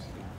Some more.